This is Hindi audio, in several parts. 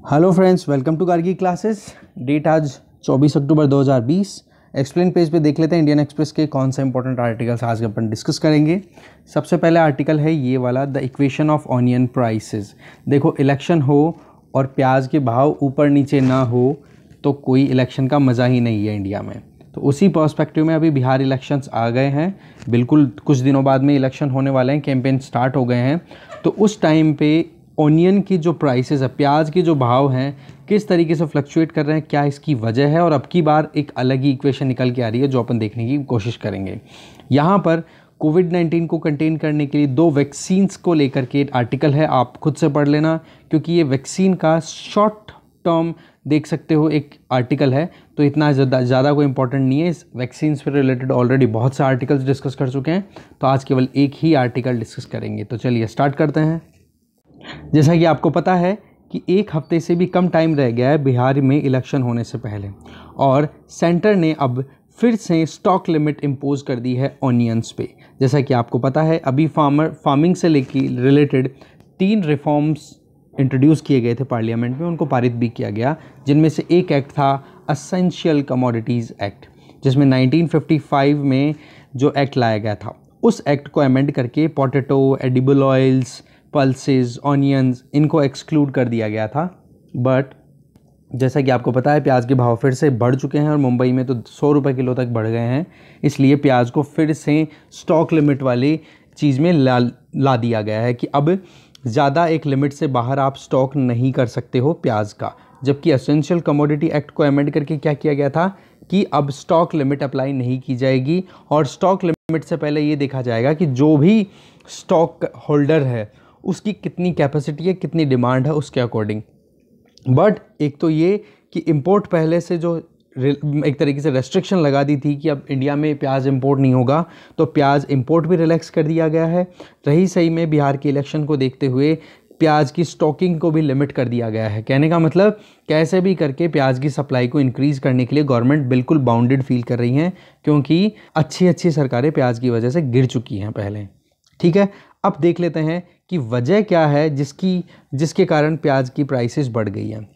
Hello friends welcome to Gargi classes date आज 24 अक्टूबर 2020 एक्सप्लेन पेज पे देख लेते हैं इंडियन एक्सप्रेस के कौन से इंपॉर्टेंट आर्टिकल्स आज अपन डिस्कस करेंगे। सबसे पहले आर्टिकल है ये वाला the equation of onion prices देखो इलेक्शन हो और प्याज के भाव ऊपर नीचे ना हो तो कोई इलेक्शन का मज़ा ही नहीं है इंडिया में। तो उसी पर्सपेक्टिव में अभी बिहार इलेक्शंस आ गए हैं। बिल्कुल कुछ दिनों बाद में इलेक्शन होने वाले हैं कैंपेन स्टार्ट हो गए हैं। तो उस टाइम पे ऑनियन की जो प्राइसेस है, प्याज के जो भाव हैं, किस तरीके से फ्लक्चुएट कर रहे हैं, क्या इसकी वजह है और अब की बार एक अलग ही इक्वेशन निकल के आ रही है जो अपन देखने की कोशिश करेंगे। यहाँ पर कोविड 19 को कंटेन करने के लिए दो वैक्सीन्स को लेकर के एक आर्टिकल है, आप खुद से पढ़ लेना, क्योंकि ये वैक्सीन का शॉर्ट टर्म देख सकते हो एक आर्टिकल है तो इतना ज़्यादा कोई इंपॉर्टेंट नहीं है। इस वैक्सीन से रिलेटेड ऑलरेडी बहुत से आर्टिकल्स डिस्कस कर चुके हैं तो आज केवल एक ही आर्टिकल डिस्कस करेंगे। तो चलिए स्टार्ट करते हैं। जैसा कि आपको पता है कि एक हफ़्ते से भी कम टाइम रह गया है बिहार में इलेक्शन होने से पहले। और सेंटर ने अब फिर से स्टॉक लिमिट इम्पोज कर दी है ऑनियंस पे। जैसा कि आपको पता है, अभी फार्मर फ़ार्मिंग से लेके रिलेटेड तीन रिफॉर्म्स इंट्रोड्यूस किए गए थे पार्लियामेंट में, उनको पारित भी किया गया, जिनमें से एक एक्ट था असेंशियल कमोडिटीज़ एक्ट जिसमें 1955 में जो एक्ट लाया गया था, उस एक्ट को अमेंड करके potato edible oils pulses onions इनको एक्सक्लूड कर दिया गया था। बट जैसा कि आपको पता है, प्याज के भाव फिर से बढ़ चुके हैं और मुंबई में तो सौ रुपये किलो तक बढ़ गए हैं। इसलिए प्याज को फिर से स्टॉक लिमिट वाली चीज़ में ला ला दिया गया है कि अब ज़्यादा एक लिमिट से बाहर आप स्टॉक नहीं कर सकते हो प्याज का। जबकि असेंशियल कमोडिटी एक्ट को अमेंड करके क्या किया गया था कि अब स्टॉक लिमिट अप्लाई नहीं की जाएगी और स्टॉक लिमिट से पहले ये देखा जाएगा कि जो भी स्टॉक होल्डर है उसकी कितनी कैपेसिटी है, कितनी डिमांड है उसके अकॉर्डिंग बट एक तो ये कि इम्पोर्ट पहले से जो एक तरीके से रेस्ट्रिक्शन लगा दी थी कि अब इंडिया में प्याज इंपोर्ट नहीं होगा तो प्याज इंपोर्ट भी रिलैक्स कर दिया गया है. रही सही में बिहार के इलेक्शन को देखते हुए प्याज की स्टॉकिंग को भी लिमिट कर दिया गया है. कहने का मतलब कैसे भी करके प्याज की सप्लाई को इंक्रीज़ करने के लिए गवर्नमेंट बिल्कुल बाउंडेड फील कर रही हैं, क्योंकि अच्छी अच्छी सरकारें प्याज की वजह से गिर चुकी हैं पहले. ठीक है? अब देख लेते हैं कि वजह क्या है जिसकी, जिसके कारण प्याज की प्राइसेस बढ़ गई हैं।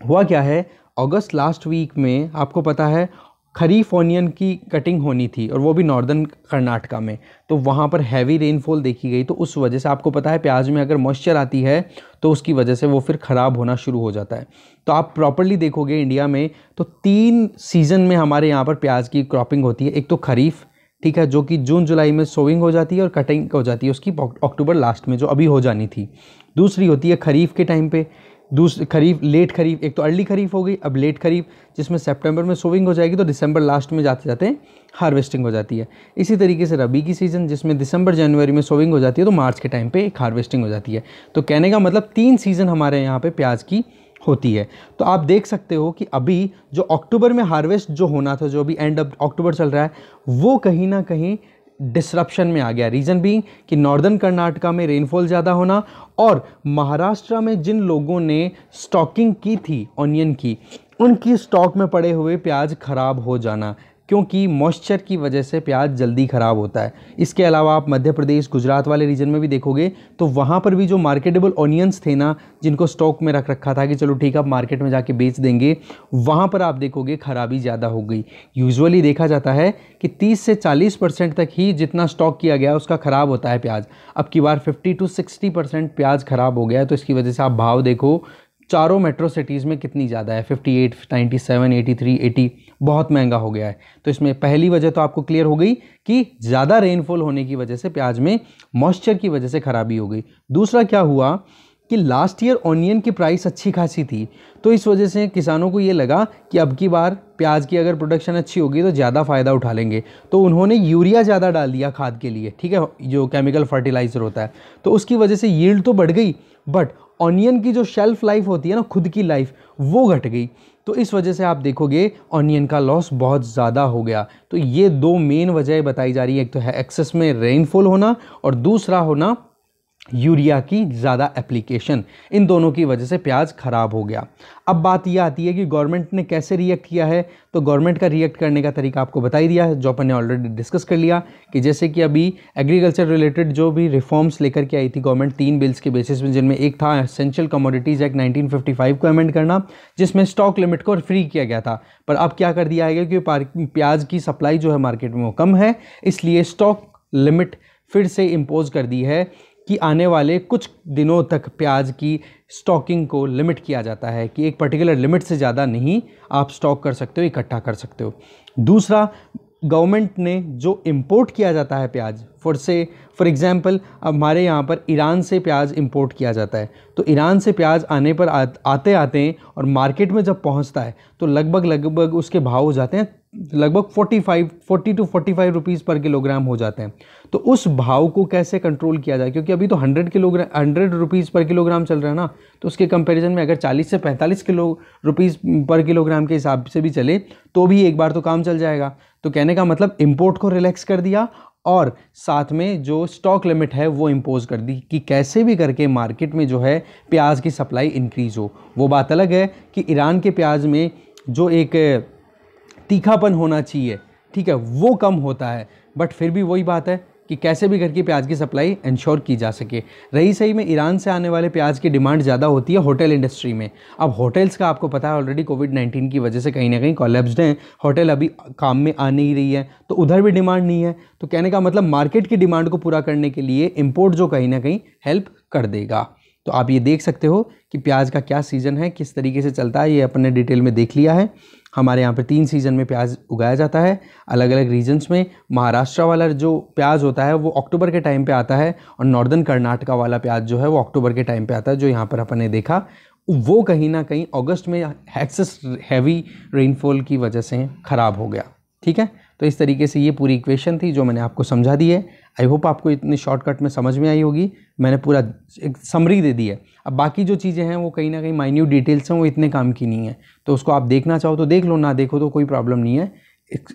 हुआ क्या है? अगस्त लास्ट वीक में आपको पता है, खरीफ ऑनियन की कटिंग होनी थी और वो भी नॉर्दर्न कर्नाटका में। तो वहाँ पर हैवी रेनफॉल देखी गई तो उस वजह से आपको पता है, प्याज में अगर मॉइस्चर आती है तो उसकी वजह से वो फिर ख़राब होना शुरू हो जाता है। तो आप प्रॉपरली देखोगे इंडिया में तो तीन सीज़न में हमारे यहाँ पर प्याज की क्रॉपिंग होती है। एक तो खरीफ ठीक है, जो कि जून, जुलाई में सोविंग हो जाती है और कटिंग हो जाती है। उसकी अक्टूबर लास्ट में जो अभी हो जानी थी। दूसरी होती है खरीफ के टाइम पे। दूसरी खरीफ लेट खरीफ, एक तो अर्ली खरीफ हो गई, अब लेट खरीफ, जिसमें सितंबर में सोविंग हो जाएगी तो दिसंबर लास्ट में जाते जाते हार्वेस्टिंग हो जाती है। इसी तरीके से रबी की सीज़न जिसमें दिसंबर जनवरी में सोविंग हो जाती है तो मार्च के टाइम पे एक हार्वेस्टिंग हो जाती है। तो कहने का मतलब तीन सीज़न हमारे यहाँ पे प्याज की होती है। तो आप देख सकते हो कि अभी जो अक्टूबर में हार्वेस्ट जो होना था, जो अभी एंड ऑफ़ अक्टूबर चल रहा है, वो कहीं ना कहीं डिसरप्शन में आ गया। रीज़न भी कि नॉर्दर्न कर्नाटका में रेनफॉल ज़्यादा होना और महाराष्ट्र में जिन लोगों ने स्टॉकिंग की थी ऑनियन की, उनकी स्टॉक में पड़े हुए प्याज खराब हो जाना। क्योंकि मॉइस्चर की वजह से प्याज जल्दी ख़राब होता है। इसके अलावा आप मध्य प्रदेश, गुजरात वाले रीजन में भी देखोगे तो वहाँ पर भी जो मार्केटेबल ऑनियंस थे ना, जिनको स्टॉक में रख रखा था कि चलो ठीक है आप मार्केट में जाके बेच देंगे, वहाँ पर आप देखोगे ख़राबी ज़्यादा हो गई। यूजुअली देखा जाता है कि 30 से 40 परसेंट तक ही जितना स्टॉक किया गया, उसका ख़राब होता है प्याज। अब की बार 50 टू 60 परसेंट प्याज ख़राब हो गया तो इसकी वजह से आप भाव देखो चारों मेट्रो सिटीज़ में कितनी ज़्यादा है? 58, 97, 83, 80 बहुत महँगा हो गया है। तो इसमें पहली वजह तो आपको क्लियर हो गई कि ज़्यादा रेनफॉल होने की वजह से प्याज में मॉइस्चर की वजह से ख़राबी हो गई। दूसरा क्या हुआ कि लास्ट ईयर ऑनियन की प्राइस अच्छी खासी थी। तो इस वजह से किसानों को ये लगा कि अब की बार प्याज की अगर प्रोडक्शन अच्छी होगी तो ज़्यादा फ़ायदा उठा लेंगे। तो उन्होंने यूरिया ज़्यादा डाल दिया खाद के लिए ठीक है? जो केमिकल फर्टिलाइज़र होता है। तो उसकी वजह से यील्ड तो बढ़ गई बट ऑनियन की जो शेल्फ लाइफ होती है ना, खुद की लाइफ वो घट गई। तो इस वजह से आप देखोगे ऑनियन का लॉस बहुत ज़्यादा हो गया। तो ये दो मेन वजह बताई जा रही है। एक तो है एक्सेस में रेनफॉल होना और दूसरा होना यूरिया की ज़्यादा एप्लीकेशन इन दोनों की वजह से प्याज ख़राब हो गया। अब बात यह आती है कि गवर्नमेंट ने कैसे रिएक्ट किया है? तो गवर्नमेंट का रिएक्ट करने का तरीका आपको बता ही दिया है, जो अपन ने ऑलरेडी डिस्कस कर लिया, कि जैसे कि अभी एग्रीकल्चर रिलेटेड जो भी रिफॉर्म्स लेकर के आई थी गवर्नमेंट तीन बिल्स के बेसिस में, जिनमें एक था एसेंशियल कमोडिटीज़ एक्ट नाइनटीन को अमेंड करना, जिसमें स्टॉक लिमिट को फ्री किया गया था। पर अब क्या कर दिया है कि प्याज की सप्लाई जो है मार्केट में वो कम है, इसलिए स्टॉक लिमिट फिर से इम्पोज कर दी है। कि आने वाले कुछ दिनों तक प्याज की स्टॉकिंग को लिमिट किया जाता है कि एक पर्टिकुलर लिमिट से ज़्यादा नहीं आप स्टॉक कर सकते हो इकट्ठा कर सकते हो। दूसरा गवर्नमेंट ने जो इंपोर्ट किया जाता है प्याज फॉर से फॉर एग्ज़ाम्पल हमारे यहाँ पर ईरान से प्याज इंपोर्ट किया जाता है। तो ईरान से प्याज आने पर आ, आते आते और मार्केट में जब पहुँचता है तो लगभग लगभग उसके भाव हो जाते हैं लगभग 45 40 टू 45 रुपीज़ पर किलोग्राम हो जाते हैं। तो उस भाव को कैसे कंट्रोल किया जाए? क्योंकि अभी तो 100 kilogram hundred rupees per kilogram चल रहा है ना तो उसके कंपैरिजन में अगर 40 से 45 किलो रुपीज़ पर किलोग्राम के हिसाब से भी चले तो भी एक बार तो काम चल जाएगा। तो कहने का मतलब इम्पोर्ट को रिलैक्स कर दिया और साथ में जो स्टॉक लिमिट है, वो इम्पोज कर दी कि कैसे भी करके मार्केट में जो है प्याज की सप्लाई इंक्रीज़ हो। वो बात अलग है कि ईरान के प्याज में जो एक तीखापन होना चाहिए। ठीक है, वो कम होता है बट फिर भी वही बात है कि कैसे भी करके प्याज की सप्लाई इंश्योर की जा सके। रही सही में ईरान से आने वाले प्याज की डिमांड ज़्यादा होती है होटल इंडस्ट्री में। अब होटल्स का आपको पता है ऑलरेडी कोविड नाइन्टीन की वजह से कहीं ना कहीं कॉलेब्सड हैं। होटल अभी काम में आ नहीं रही है तो उधर भी डिमांड नहीं है। तो कहने का मतलब मार्केट की डिमांड को पूरा करने के लिए इम्पोर्ट जो कहीं ना कहीं हेल्प कर देगा। तो आप ये देख सकते हो कि प्याज का क्या सीज़न है, किस तरीके से चलता है, ये अपने डिटेल में देख लिया है। हमारे यहाँ पर तीन सीज़न में प्याज उगाया जाता है। अलग अलग रीजन्स में महाराष्ट्र वाला जो प्याज होता है, वो अक्टूबर के टाइम पे आता है और नॉर्दर्न कर्नाटका वाला प्याज जो है, वो अक्टूबर के टाइम पे आता है, जो यहाँ पर अपन ने देखा। वो कहीं ना कहीं अगस्त में एक्सेस हैवी रेनफॉल की वजह से ख़राब हो गया। ठीक है? तो इस तरीके से ये पूरी इक्वेशन थी जो मैंने आपको समझा दी है। आई होप आपको इतनी शॉर्टकट में समझ में आई होगी। मैंने पूरा एक समरी दे दी है। अब बाकी जो चीज़ें हैं, वो कहीं ना कहीं माइन्यूट डिटेल्स हैं, वो इतने काम की नहीं है। तो उसको आप देखना चाहो तो देख लो, ना देखो तो कोई प्रॉब्लम नहीं है। एक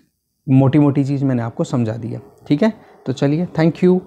मोटी मोटी चीज़ मैंने आपको समझा दी है। ठीक है? तो चलिए थैंक यू